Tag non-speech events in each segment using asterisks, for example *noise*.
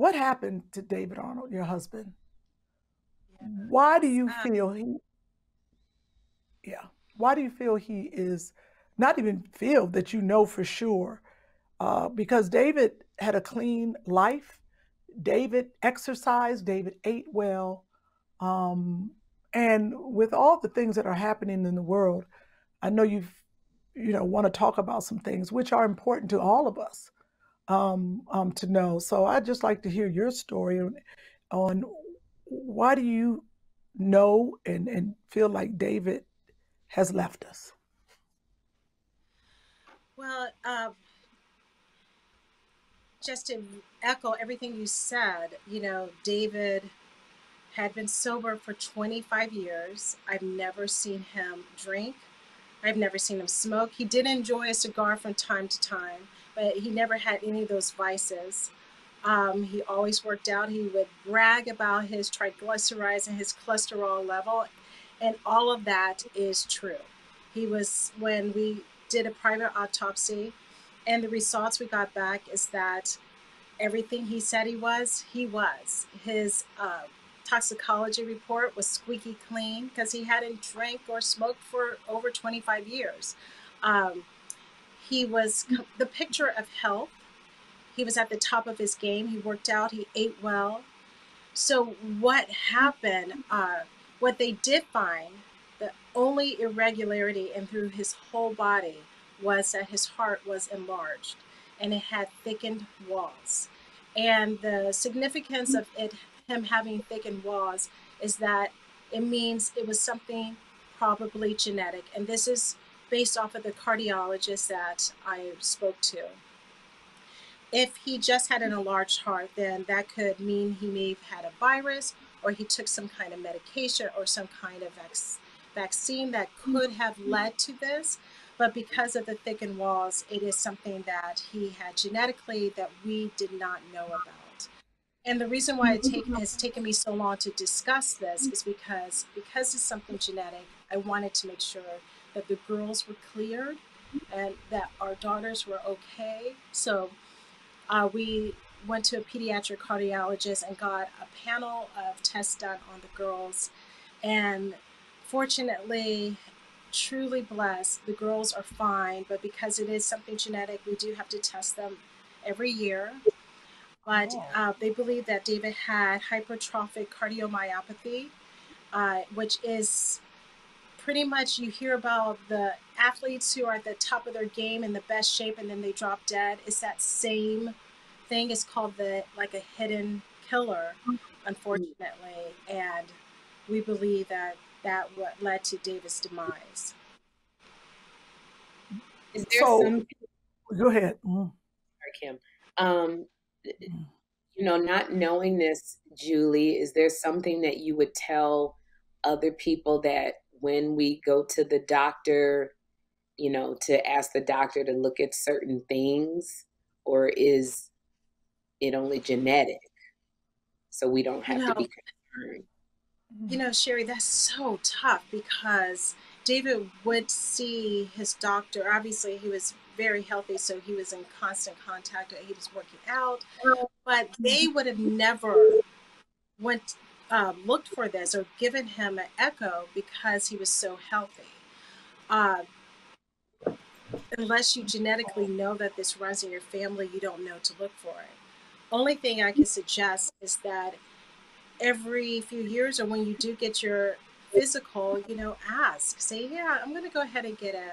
what happened to David Arnold, your husband? Why do you Uh, feel he, yeah, why do you feel he is, not even feel that you know for sure? Uh, because David had a clean life. David exercised, David ate well. Um, and with all the things that are happening in the world, I know you've, you know, want to talk about some things which are important to all of us um, um, to know. So I'd just like to hear your story on, on why do you know and, and feel like David has left us? well, uh, just to echo everything you said, you know, David had been sober for 25 years. I've never seen him drink. I've never seen him smoke. He did enjoy a cigar from time to time, but he never had any of those vices. Um, he always worked out. He would brag about his triglycerides and his cholesterol level, and all of that is true. He was, when we did a private autopsy, and the results we got back is that everything he said he was, he was. His uh, toxicology report was squeaky clean because he hadn't drank or smoked for over 25 years. Um, he was the picture of health. He was at the top of his game. He worked out, he ate well. So, what happened? Uh, what they did find, the only irregularity in through his whole body was that his heart was enlarged and it had thickened walls. And the significance of it, him having thickened walls, is that it means it was something probably genetic. And this is based off of the cardiologist that I spoke to. If he just had an enlarged heart, then that could mean he may have had a virus or he took some kind of medication or some kind of vac- vaccine that could have led to this. But because of the thickened walls, it is something that he had genetically that we did not know about. And the reason why it take, has taken me so long to discuss this is because because it's something genetic, I wanted to make sure that the girls were cleared and that our daughters were okay. So uh, we went to a pediatric cardiologist and got a panel of tests done on the girls. And fortunately, truly blessed, the girls are fine. But because it is something genetic, we do have to test them every year. But Oh, uh, they believe that David had hypertrophic cardiomyopathy, uh, which is pretty much you hear about the athletes who are at the top of their game in the best shape and then they drop dead. It's that same thing. It's called the like a hidden killer, unfortunately, and we believe that that what led to David's demise. Is there so some, go ahead. Mm, sorry, Kym, um, mm. you know, not knowing this, Julie, is there something that you would tell other people that when we go to the doctor, you know, to ask the doctor to look at certain things, or is it only genetic? So we don't You have to be concerned. you know, Sherri, that's so tough because David would see his doctor. Obviously, he was very healthy, so he was in constant contact. He was working out, but they would have never went um, looked for this or given him an echo because he was so healthy. Uh, unless you genetically know that this runs in your family, you don't know to look for it. Only thing I can suggest is that every few years or when you do get your physical, you know, ask, say, yeah, I'm going to go ahead and get a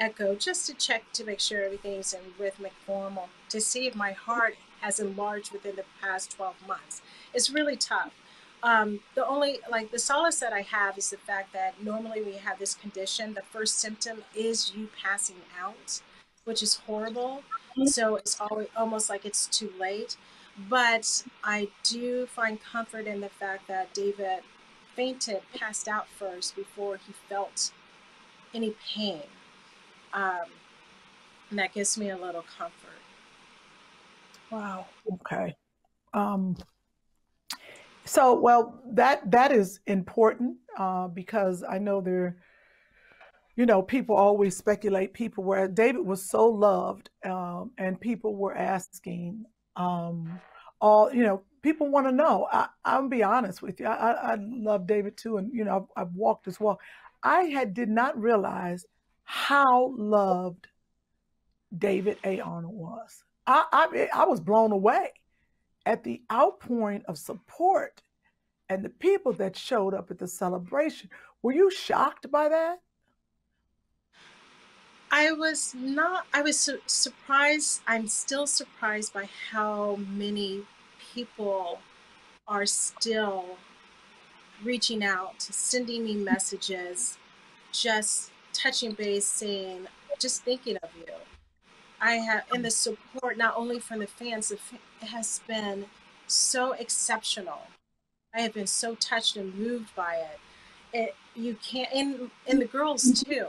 echo just to check to make sure everything's in rhythmic form or to see if my heart has enlarged within the past 12 months. It's really tough. Um, the only like the solace that I have is the fact that normally we have this condition, the first symptom is you passing out, which is horrible. So it's always almost like it's too late. But I do find comfort in the fact that David fainted, passed out first before he felt any pain. Um, and that gives me a little comfort. Wow. Okay. Um, so, well, that that is important uh, because I know there, you know, people always speculate. People were David was so loved, um, and people were asking, um, all you know people want to know. I, i'll be honest with you I, I love david too and you know I've, I've walked this walk. I had did not realize how loved david a. Arnold was. I i, I was blown away at the outpouring of support and the people that showed up at the celebration were you shocked by that I was not, I was su- surprised. I'm still surprised by how many people are still reaching out, sending me messages, just touching base, saying, just thinking of you. I have, and the support not only from the fans, it has been so exceptional. I have been so touched and moved by it. It you can't, and and the girls too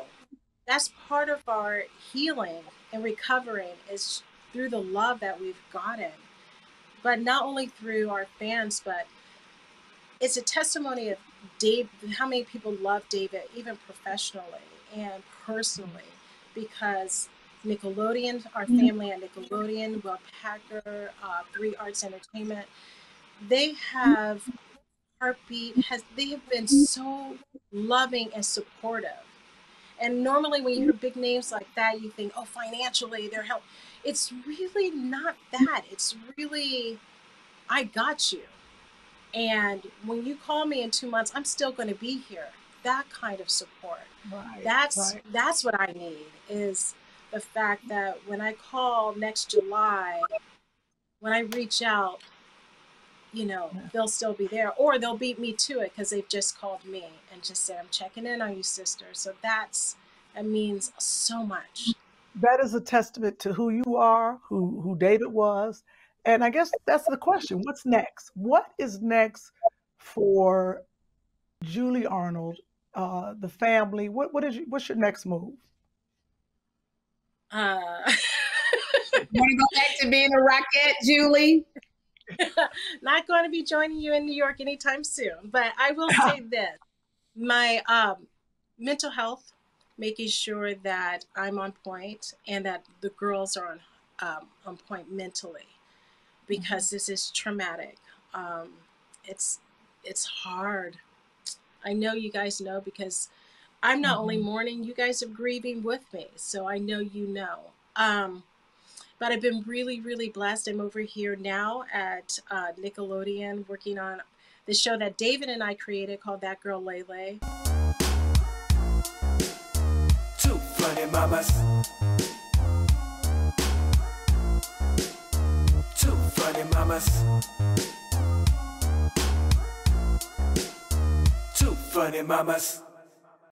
that's part of our healing and recovering is through the love that we've gotten but not only through our fans but it's a testimony of Dave, how many people love David, even professionally and personally, because Nickelodeon, our mm-hmm. family at Nickelodeon, Will Packer, uh, Three Arts Entertainment, they have Hartbeat has they have been so loving and supportive and normally, when you hear big names like that, you think, oh, financially, they're help. It's really not that. It's really, I got you. And when you call me in two months, I'm still going to be here. That kind of support. Right, that's right. that's what I need is the fact that when I call next July, when I reach out, you know, yeah. they'll still be there, or they'll beat me to it because they've just called me and just said, "I'm checking in on you, sister." So that's that means so much. That is a testament to who you are, who who David was, and I guess that's the question: What's next? What is next for Julie Arnold, uh, the family? What what is what's your next move? Uh. *laughs* Want to go back to being a rockette, Julie? *laughs* Not going to be joining you in New York anytime soon, but I will *laughs* say this: my um, mental health, making sure that I'm on point and that the girls are on um, on point mentally, because mm-hmm. this is traumatic. Um, it's it's hard. I know you guys know because I'm not mm-hmm. only mourning, you guys are grieving with me, so I know you know. Um, but I've been really, really blessed. I'm over here now at uh, Nickelodeon working on the show that David and I created called That Girl Lay Lay. Two funny mamas. Two funny mamas. Two funny mamas.